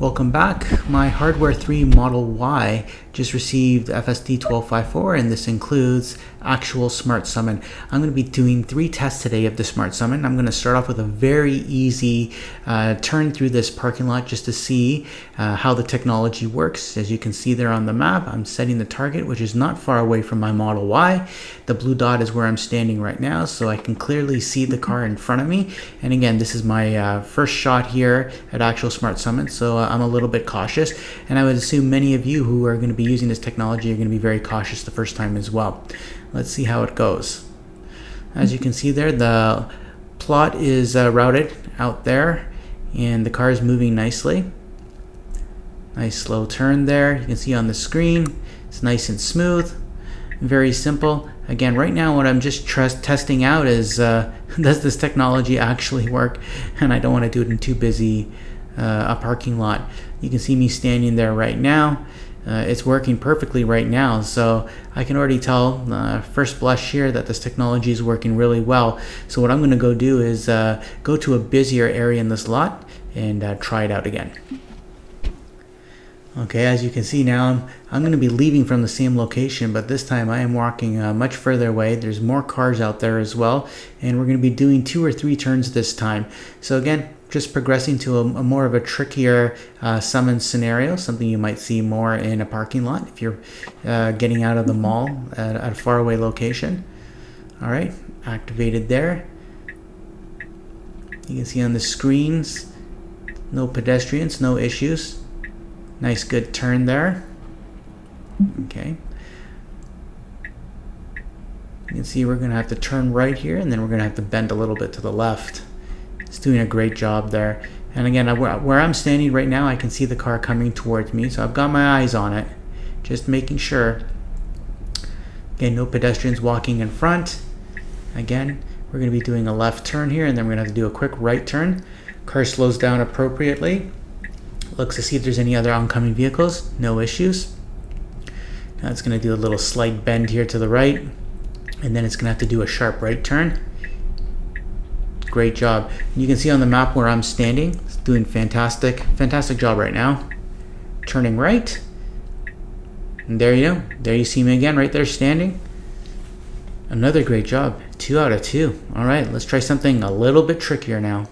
Welcome back. My Hardware 3 Model Y just received FSD 1254 and this includes actual Smart Summon. I'm going to be doing three tests today of the Smart Summon. I'm going to start off with a very easy uh, turn through this parking lot just to see uh, how the technology works. As you can see there on the map, I'm setting the target which is not far away from my Model Y. The blue dot is where I'm standing right now so I can clearly see the car in front of me. And again, this is my uh, first shot here at actual Smart Summon so uh, I'm a little bit cautious and I would assume many of you who are going to be using this technology are going to be very cautious the first time as well. Let's see how it goes. As you can see there, the plot is uh, routed out there and the car is moving nicely. Nice slow turn there. You can see on the screen, it's nice and smooth, very simple. Again, right now what I'm just testing out is uh, does this technology actually work? And I don't want to do it in too busy uh, a parking lot. You can see me standing there right now. Uh, it's working perfectly right now. So I can already tell uh, first blush here that this technology is working really well. So what I'm going to go do is uh, go to a busier area in this lot and uh, try it out again. Okay, as you can see now, I'm, I'm going to be leaving from the same location, but this time I am walking uh, much further away. There's more cars out there as well, and we're going to be doing two or three turns this time. So again, just progressing to a, a more of a trickier uh, summon scenario, something you might see more in a parking lot if you're uh, getting out of the mall at, at a faraway location. All right, activated there. You can see on the screens, no pedestrians, no issues. Nice good turn there. Okay. You can see we're going to have to turn right here and then we're going to have to bend a little bit to the left. It's doing a great job there. And again, where I'm standing right now, I can see the car coming towards me. So I've got my eyes on it, just making sure. Again, no pedestrians walking in front. Again, we're going to be doing a left turn here, and then we're going to have to do a quick right turn. Car slows down appropriately. Looks to see if there's any other oncoming vehicles. No issues. Now it's going to do a little slight bend here to the right, and then it's going to have to do a sharp right turn. Great job. You can see on the map where I'm standing. It's doing fantastic, fantastic job right now. Turning right. And there you go. There you see me again, right there standing. Another great job. Two out of two. All right, let's try something a little bit trickier now.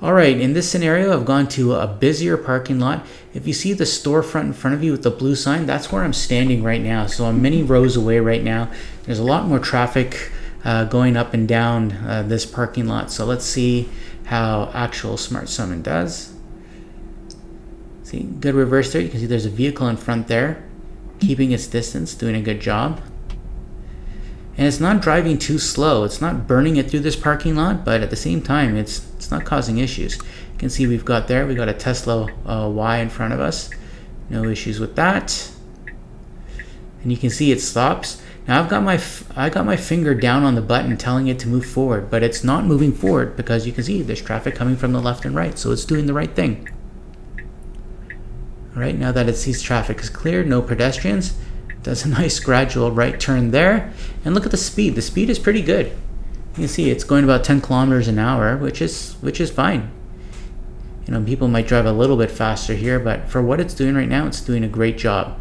All right, in this scenario, I've gone to a busier parking lot. If you see the storefront in front of you with the blue sign, that's where I'm standing right now. So I'm many rows away right now. There's a lot more traffic uh, going up and down uh, this parking lot. So let's see how actual Smart Summon does. See, good reverse there. You can see there's a vehicle in front there, keeping its distance, doing a good job. And it's not driving too slow. It's not burning it through this parking lot, but at the same time, it's it's not causing issues. You can see we've got there, we got a Tesla uh, Y in front of us. No issues with that. And you can see it stops. Now I've got my I got my finger down on the button telling it to move forward, but it's not moving forward because you can see there's traffic coming from the left and right, so it's doing the right thing. All right, now that it sees traffic is clear, no pedestrians, does a nice gradual right turn there, and look at the speed. The speed is pretty good. You can see it's going about 10 kilometers an hour, which is which is fine. You know, people might drive a little bit faster here, but for what it's doing right now, it's doing a great job.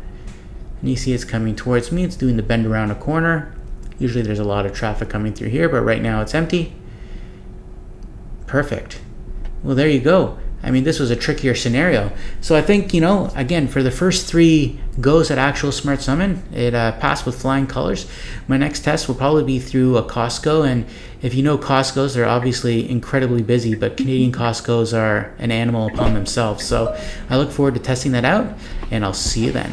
And you see it's coming towards me. It's doing the bend around a corner. Usually there's a lot of traffic coming through here, but right now it's empty. Perfect. Well, there you go. I mean, this was a trickier scenario. So I think, you know, again, for the first three goes at actual Smart Summon, it uh, passed with flying colors. My next test will probably be through a Costco. And if you know Costco's, they're obviously incredibly busy, but Canadian Costco's are an animal upon themselves. So I look forward to testing that out, and I'll see you then.